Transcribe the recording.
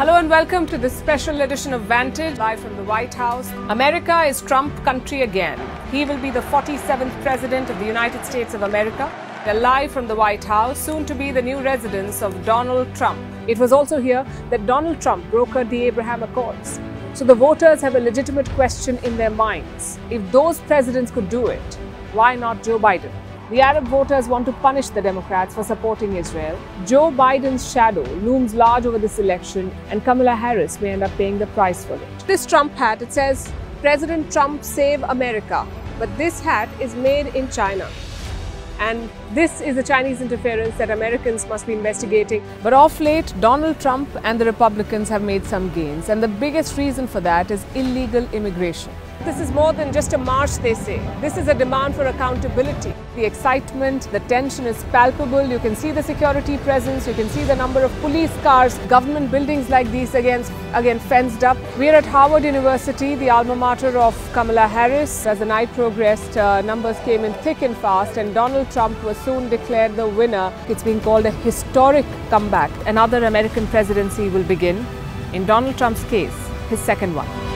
Hello and welcome to this special edition of Vantage, live from the White House. America is Trump country again. He will be the 47th President of the United States of America. They're live from the White House, soon to be the new residence of Donald Trump. It was also here that Donald Trump brokered the Abraham Accords. So the voters have a legitimate question in their minds. If those presidents could do it, why not Joe Biden? The Arab voters want to punish the Democrats for supporting Israel. Joe Biden's shadow looms large over this election, and Kamala Harris may end up paying the price for it. This Trump hat, it says, President Trump save America. But this hat is made in China. And this is the Chinese interference that Americans must be investigating. But off late, Donald Trump and the Republicans have made some gains. And the biggest reason for that is illegal immigration. This is more than just a march, they say. This is a demand for accountability. The excitement, the tension is palpable. You can see the security presence, you can see the number of police cars, government buildings like these again, again fenced up. We're at Howard University, the alma mater of Kamala Harris. As the night progressed, uh, numbers came in thick and fast, and Donald Trump was soon declared the winner. It's being called a historic comeback. Another American presidency will begin. In Donald Trump's case, his second one.